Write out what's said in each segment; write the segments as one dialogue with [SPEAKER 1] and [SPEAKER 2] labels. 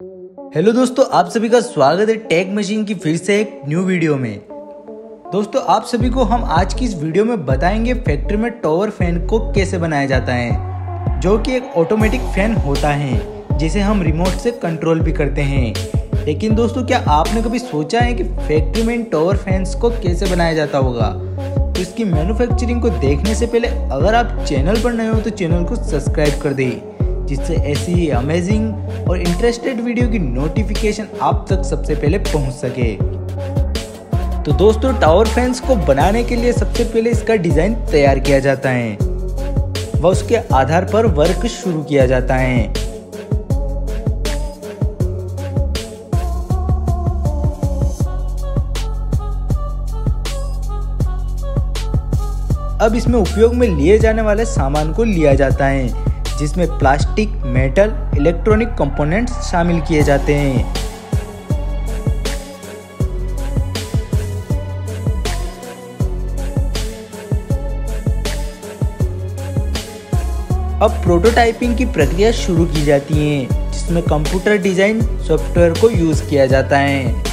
[SPEAKER 1] Hello दोस्तों, आप सभी का स्वागत है टेक मशीन की फिर से एक न्यू वीडियो में। दोस्तों, आप सभी को हम आज की इस वीडियो में बताएँगे फैक्ट्री में टॉवर फ़ैन को कैसे बनाया जाता है, जो कि एक ऑटोमेटिक फ़ैन होता है, जिसे हम रिमोट से कंट्रोल भी करते हैं। लेकिन दोस्तों, क्या आपने कभी सोचा है कि फैक्ट्री में इन टॉवर फैंस को कैसे बनाया जाता होगा? तो इसकी मैन्युफैक्चरिंग को देखने से पहले अगर आप चैनल पर नए हो तो चैनल को सब्सक्राइब कर दें। जिससे ऐसी ही अमेजिंग और इंटरेस्टेड वीडियो की नोटिफिकेशन आप तक सबसे पहले पहुँच सके। तो दोस्तों टावर फैंस को बनाने के लिए सबसे पहले इसका डिज़ाइन तैयार किया जाता है। व उसके आधार पर वर्क शुरू किया जाता है। अब इसमें उपयोग में लिए जाने वाले सामान को लिया जाता है। जिसमें प्लास्टिक, मेटल, इलेक्ट्रॉनिक कंपोनेंट्स शामिल किए जाते हैं। अब प्रोटोटाइपिंग की प्रक्रिया शुरू की जाती है, जिसमें कंप्यूटर डिज़ाइन सॉफ्टवेयर को यूज़ किया जाता है।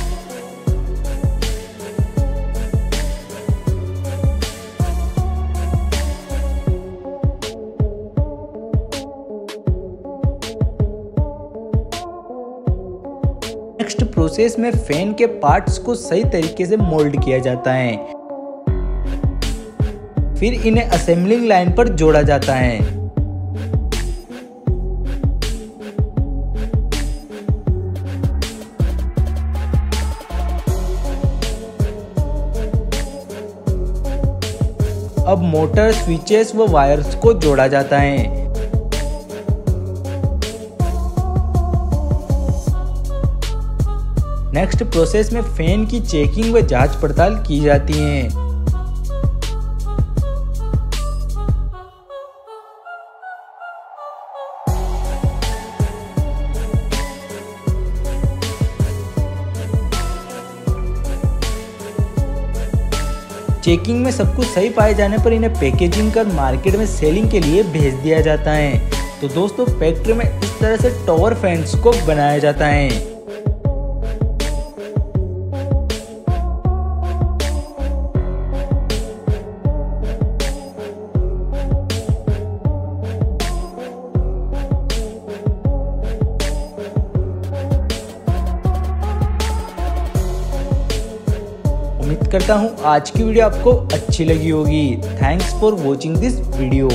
[SPEAKER 1] नेक्स्ट प्रोसेस में फ़ैन के पार्ट्स को सही तरीके से मोल्ड किया जाता है। फिर इन्हें असेंबलिंग लाइन पर जोड़ा जाता है। अब मोटर स्विचेस व वायर्स को जोड़ा जाता है। नेक्स्ट प्रोसेस में फ़ैन की चेकिंग व जाँच पड़ताल की जाती है। चेकिंग में सब कुछ सही पाए जाने पर इन्हें पैकेजिंग कर मार्केट में सेलिंग के लिए भेज दिया जाता है। तो दोस्तों फैक्ट्री में इस तरह से टॉवर फैंस को बनाया जाता है। उम्मीद करता हूँ आज की वीडियो आपको अच्छी लगी होगी। Thanks for watching this video